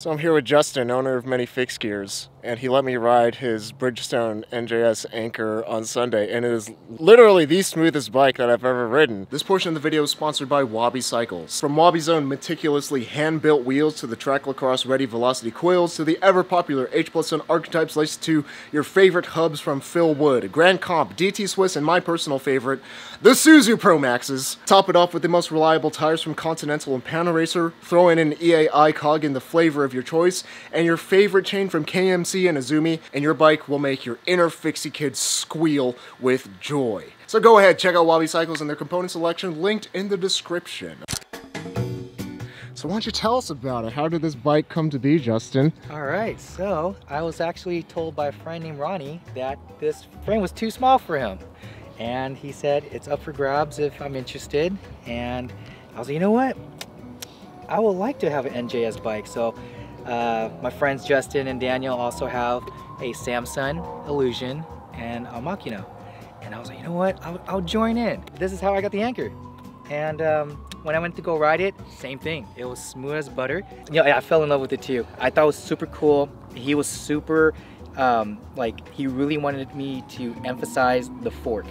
So I'm here with Justin, owner of Many Fix Gears, and he let me ride his Bridgestone NJS Anchor on Sunday, and it is literally the smoothest bike that I've ever ridden. This portion of the video is sponsored by Wabi Cycles. From Wabi's own meticulously hand-built wheels to the track lacrosse ready velocity coils to the ever-popular H Plus Son archetypes laced to your favorite hubs from Phil Wood, Gran Compe, DT Swiss, and my personal favorite, the Suzue Pro Maxes. Top it off with the most reliable tires from Continental and Panaracer. Throw in an EAI cog in the flavor of your choice, and your favorite chain from KMC and Izumi, and your bike will make your inner fixie kid squeal with joy. So go ahead, check out Wabi Cycles and their component selection linked in the description. So why don't you tell us about it? How did this bike come to be, Justin? All right, so I was actually told by a friend named Ronnie that this frame was too small for him. And he said it's up for grabs if I'm interested. And I was like, you know what? I would like to have an NJS bike. So uh, my friends Justin and Daniel also have a Samson Illusion and a Makino. And I was like, you know what? I'll, I'll join in. This is how I got the Anchor. And um, when I went to go ride it, same thing. It was smooth as butter. You know, I fell in love with it too. I thought it was super cool. He was super, um, like, he really wanted me to emphasize the fork.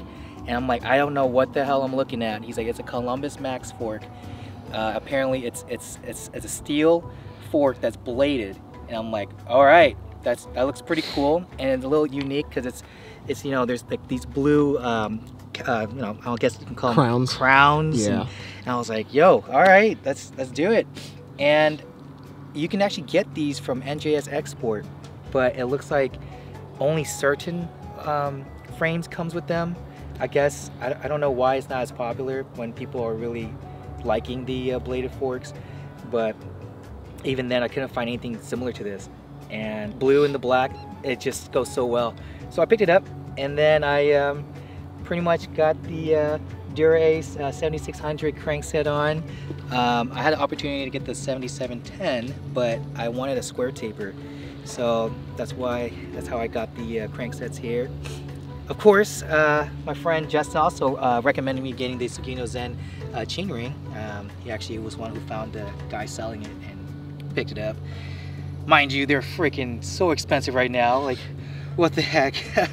And I'm like, I don't know what the hell I'm looking at. He's like, it's a Columbus Max fork. Uh, apparently, it's, it's it's it's a steel fork that's bladed, and I'm like, all right, that's that looks pretty cool, and it's a little unique because it's it's you know there's like these blue um, uh, you know I guess you can call Crowns. them crowns. Yeah. And, and I was like, yo, all right, let's let's do it, and you can actually get these from NJS Export, but it looks like only certain um, frames comes with them. I guess I, I don't know why it's not as popular when people are really liking the uh, bladed forks, but even then I couldn't find anything similar to this. And blue and the black, it just goes so well. So I picked it up, and then I um, pretty much got the uh, Dura-Ace uh, 7600 crankset on. Um, I had the opportunity to get the 7710, but I wanted a square taper. So that's why, that's how I got the uh, cranksets here. Of course, uh, my friend Justin also uh, recommended me getting the Sugino Zen uh, ring. Um, he actually was one who found the guy selling it picked it up. Mind you, they're freaking so expensive right now. Like, what the heck?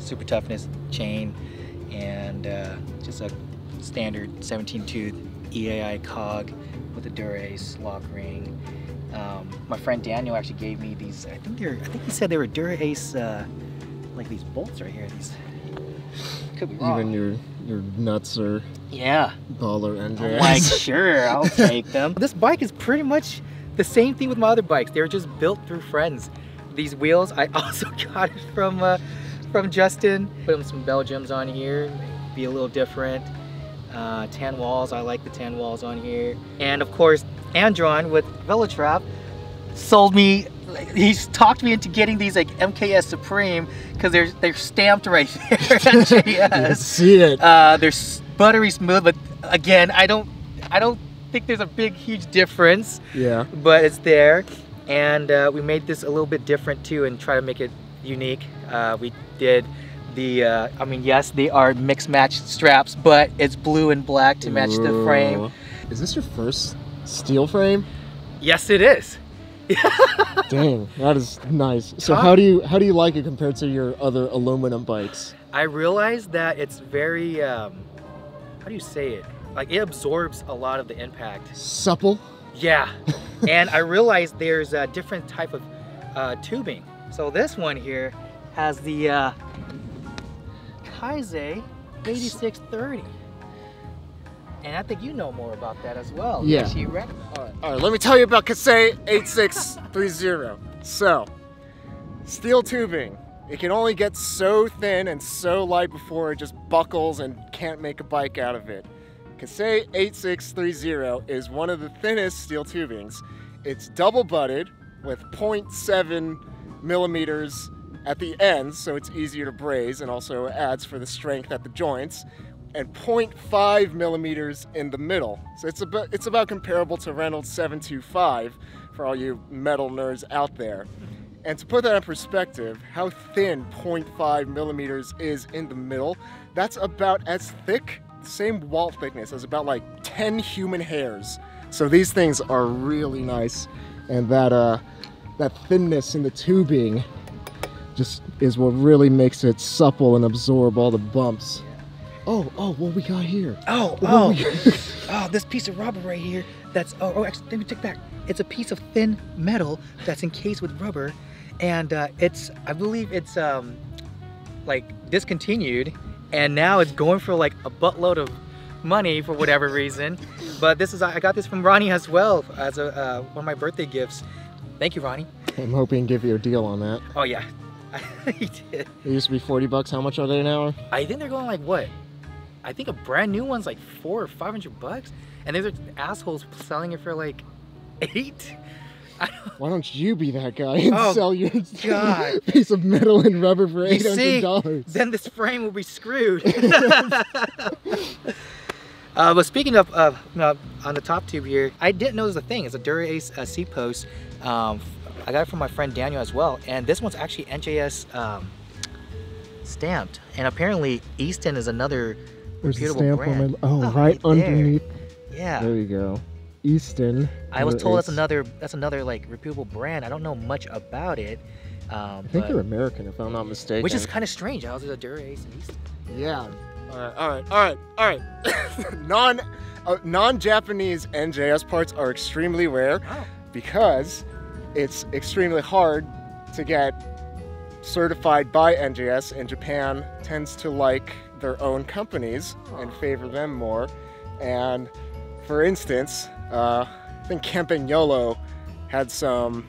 Super toughness chain and uh, just a standard 17 tooth EAI cog with a Dura-Ace lock ring. Um, my friend Daniel actually gave me these. I think they're. I think he said they were Dura-Ace, uh, like these bolts right here. These could be wrong. Even your your nuts are yeah. baller I'm like, sure, I'll take them. This bike is pretty much the same thing with my other bikes. They're just built through friends. These wheels, I also got it from uh, from Justin. Put some Belgiums on here, be a little different. Uh, tan walls, I like the tan walls on here. And of course, Andron with Velotrap sold me, he's talked me into getting these like MKS Supreme because they're, they're stamped right there, NJS. see it. Uh, they're buttery smooth, but again, I don't, I don't think there's a big, huge difference, Yeah. but it's there. And uh, we made this a little bit different too, and try to make it unique. Uh, we did the, uh, I mean, yes, they are mixed match straps, but it's blue and black to match the frame. Is this your first steel frame? Yes, it is. Dang, that is nice. So Huh? how do you how do you like it compared to your other aluminum bikes? I realize that it's very, um, how do you say it? Like it absorbs a lot of the impact. Supple. Yeah, and I realized there's a different type of uh, tubing. So this one here has the uh, Kasei 8630. And I think you know more about that as well. Yeah. You. All right, all right, let me tell you about Kasei 8630. So, steel tubing. It can only get so thin and so light before it just buckles and can't make a bike out of it. Kasei 8630 is one of the thinnest steel tubings. It's double butted with 0.7 millimeters at the ends, so it's easier to braze and also adds for the strength at the joints, and 0.5 millimeters in the middle. So it's about, it's about comparable to Reynolds 725 for all you metal nerds out there. And to put that in perspective, how thin 0.5 millimeters is in the middle, that's about as thick, same wall thickness as about like 10 human hairs. So these things are really nice and that uh, that thinness in the tubing just is what really makes it supple and absorb all the bumps. Oh, oh, what we got here? Oh, oh, oh, this piece of rubber right here. That's oh, oh actually, let me take back. It's a piece of thin metal that's encased with rubber, and uh, it's I believe it's um like discontinued, and now it's going for like a buttload of money for whatever reason. But this is I got this from Ronnie as well as a uh, one of my birthday gifts. Thank you, Ronnie. I'm hoping to give you a deal on that. Oh yeah, he did. It used to be 40 bucks. How much are they now? I think they're going like what? I think a brand new one's like four or five hundred bucks, and there's assholes selling it for like eight. Why don't you be that guy and Oh, sell your God. piece of metal and rubber for $800? then this frame will be screwed. uh, but speaking of uh, on the top tube here, I didn't know there's a thing. It's a Dura-Ace uh, C post. Um, I got it from my friend Daniel as well, and this one's actually NJS um, stamped. And apparently Easton is another There's a reputable stamp on brand. my. Oh, Oh, right, right underneath. Yeah. There you go. Easton. I was told that's another that's another like reputable brand. I don't know much about it. Um, I think but- they're American, if I'm not mistaken. which is kind of strange. I was a Dura Ace and Easton. Yeah. All right. All right. All right. All right. non uh, non-Japanese NJS parts are extremely rare Oh. because it's extremely hard to get certified by NJS, and Japan tends to like their own companies and Oh. favor them more. And for instance, uh, I think Campagnolo had some,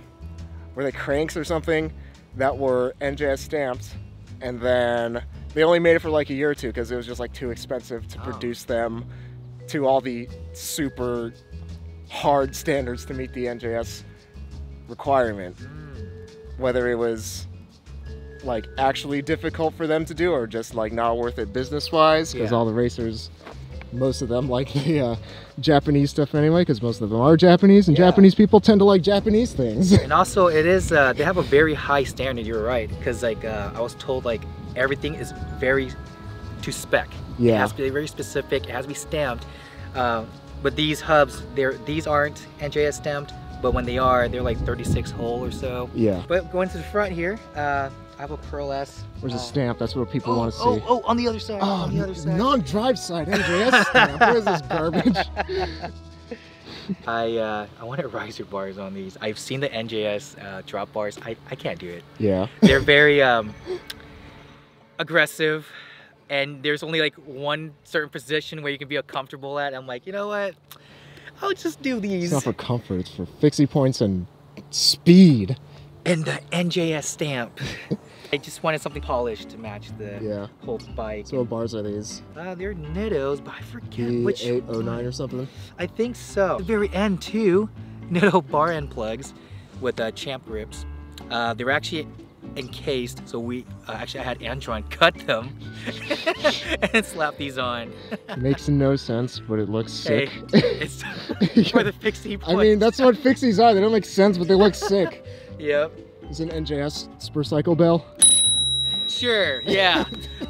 were they cranks or something, that were NJS stamped, and then they only made it for like a year or two because it was just like too expensive to Oh. produce them to all the super hard standards to meet the NJS requirement. Whether it was like actually difficult for them to do or just like not worth it business wise because Yeah. all the racers most of them like the uh, Japanese stuff anyway because most of them are Japanese and Yeah. Japanese people tend to like Japanese things. And also, it is uh, they have a very high standard. You're right, because like uh, I was told, like everything is very to spec. Yeah, It has to be very specific. It has to be stamped. Uh, but these hubs, they're these aren't NJS stamped. But when they are, they're like 36 hole or so. yeah. But going to the front here, uh, I have a Pearl S. Where's a uh, stamp? That's what people oh, want to see. oh, oh, on the other side. Oh, on the other side. non-drive side NJS stamp. What is this garbage? I uh, I wanted riser bars on these. I've seen the NJS uh, drop bars. I, I can't do it. Yeah. They're very um, aggressive, and there's only like one certain position where you can be comfortable at. I'm like, you know what? I'll just do It's these. not for comfort. It's for fixie points and speed. And the NJS stamp. I just wanted something polished to match the Yeah. whole bike. So what bars are these? Uh, they're Nittos, but I forget which. B809 or something? I think so. At the very end too, Nitto bar end plugs with uh, champ grips. Uh, they were actually encased, so we uh, actually I had Antron cut them and slap these on. Makes no sense, but it looks Hey, sick. it's for the fixie I mean, that's what fixies are. They don't make sense, but they look sick. Yep. Is an NJS Spur Cycle Bell? Sure. Yeah.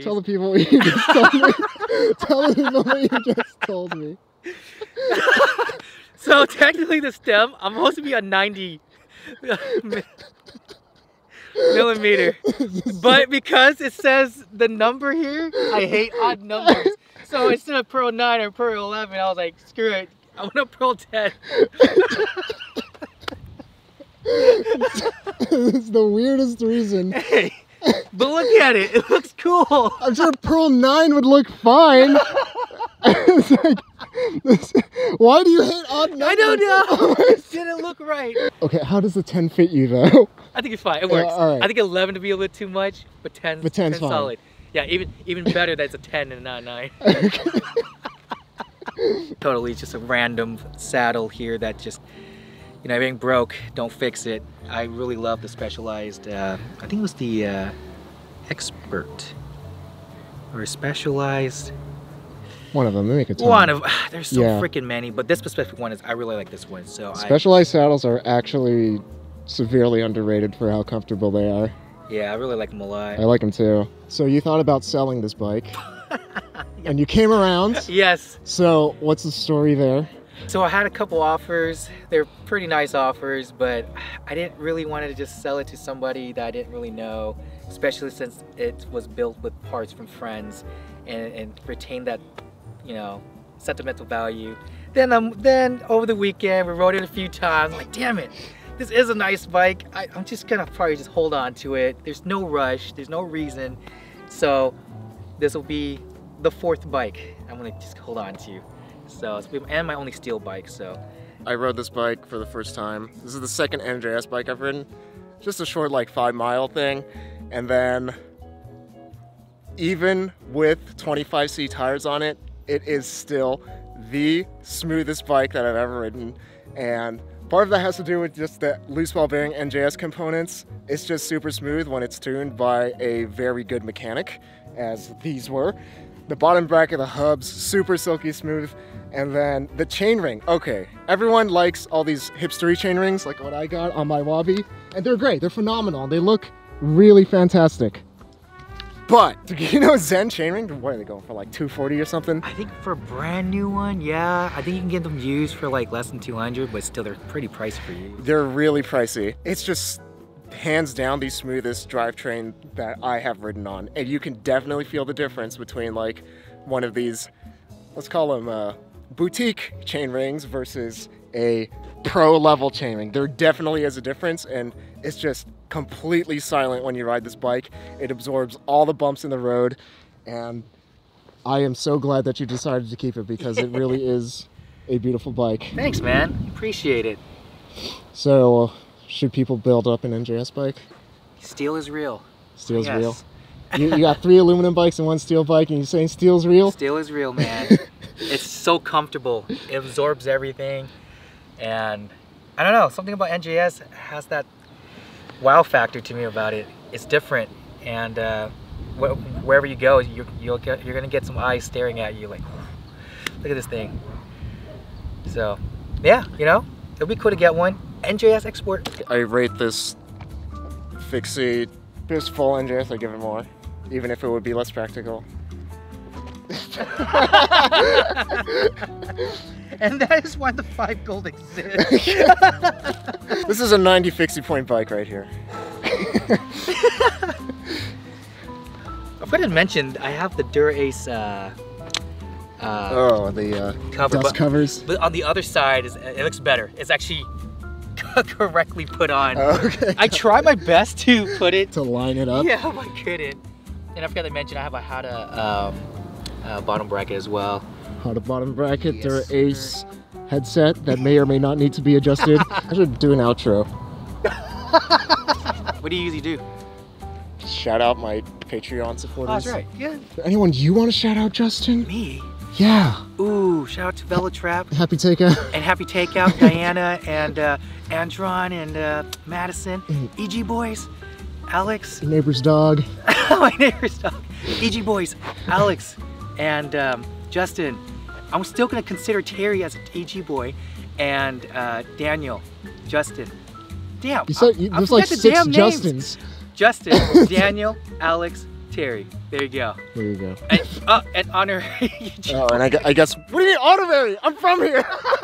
Tell the people what you just told me. Tell the people what you just told me. so technically, the stem I'm supposed to be a 90 millimeter. But because it says the number here, I hate odd numbers. So instead of Pearl 9 or Pearl 11, I was like, screw it. I want a Pearl 10. It's the weirdest reason. Hey, but look at it. It looks cool. I'm sure Pearl 9 would look fine. it's like, this- why do you hate odd numbers? I don't know. It didn't look right. okay, how does the 10 fit you though? I think it's fine. It Yeah, works. all right. I think 11 would be a little too much, but 10 But 10's fine. solid. Yeah, even even better that it's a 10 and not a 9. totally just a random saddle here that just you know everything broke don't fix it i really love the specialized uh, i think it was the uh, expert or specialized One of them, they make a ton. one of there's so Yeah. freaking many but this specific one is i really like this one so Specialized saddles are actually severely underrated for how comfortable they are. Yeah i really like them a lot I like them too. So you thought about selling this bike, and you came around. yes So what's the story there? So I had a couple offers. They're pretty nice offers, but I didn't really want to just sell it to somebody that I didn't really know, especially since it was built with parts from friends and, and retain that, you know, sentimental value. Then um, then over the weekend we rode it a few times. I'm like, damn it, this is a nice bike. I, I'm just gonna probably just hold on to it. There's no rush. There's no reason. So this will be the fourth bike I'm gonna just hold on to. So it's and my only steel bike. So I rode this bike for the first time. This is the second NJS bike I've ridden. Just a short, like five mile thing. And then, even with 25C tires on it, it is still the smoothest bike that I've ever ridden. And part of that has to do with just the loose ball bearing NJS components. It's just super smooth when it's tuned by a very good mechanic, as these were. The bottom bracket, of the hubs, super silky smooth. And then the chainring. Okay, everyone likes all these hipstery chainrings, like what I got on my Wabi, and they're great. They're phenomenal. They look really fantastic. But you know Zen chainring, what are they going for like 240 or something? I think for a brand new one, yeah, I think you can get them used for like less than 200, but still they're pretty pricey for you. They're really pricey. It's just hands down the smoothest drivetrain that I have ridden on, and you can definitely feel the difference between like one of these, let's call them uh, boutique chain rings versus a pro level chainring. There definitely is a difference and it's just completely silent when you ride this bike. It absorbs all the bumps in the road and I am so glad that you decided to keep it because it really is a beautiful bike. Thanks, man. Appreciate it. So, should people build up an NJS bike? Steel is real. Steel is Yes. real. You, you got three aluminum bikes and one steel bike, and you're saying steel's real? Steel is real, man. it's so comfortable. It absorbs everything. And I don't know, something about NJS has that wow factor to me about it. It's different. And uh, wh- wherever you go, you're, you'll get, you're going to get some eyes staring at you like, look at this thing. So, yeah, you know, it'll be cool to get one. NJS export. I rate this Fixie, this full NJS, I give it more, even if it would be less practical. and that is why the five gold exists. This is a 90 Fixie point bike right here. I forgot to mention, I have the Dura-Ace uh, uh, Oh, the uh, cover, dust but, covers. but on the other side, is, it looks better. It's actually correctly put on. Okay. I try my best to put it. to line it up. Yeah, I couldn't. And I forgot to mention, I have a Hatta um, uh, bottom bracket as well. Hot bottom bracket, Yes, their sir. Ace headset that may or may not need to be adjusted. I should do an outro. What do you usually do? Shout out my Patreon Oh, supporters. that's right. Yeah. Anyone you want to shout out, Justin? Me. Yeah. Ooh, shout out to Velotrap Happy takeout. and Happy Takeout, Diana and uh, Andron and uh, Madison, EG Boys, Alex, Your neighbor's dog. my neighbor's dog, EG Boys, Alex, and um, Justin. I'm still gonna consider Terry as an EG boy, and uh, Daniel, Justin. Damn, You said I- you, I there's like the six damn names. Justins. Justin, Daniel, Alex, Terry. There you go. There you go. And, uh, and honor Oh, and I, gu- I guess. What do you mean honorary? I'm from here.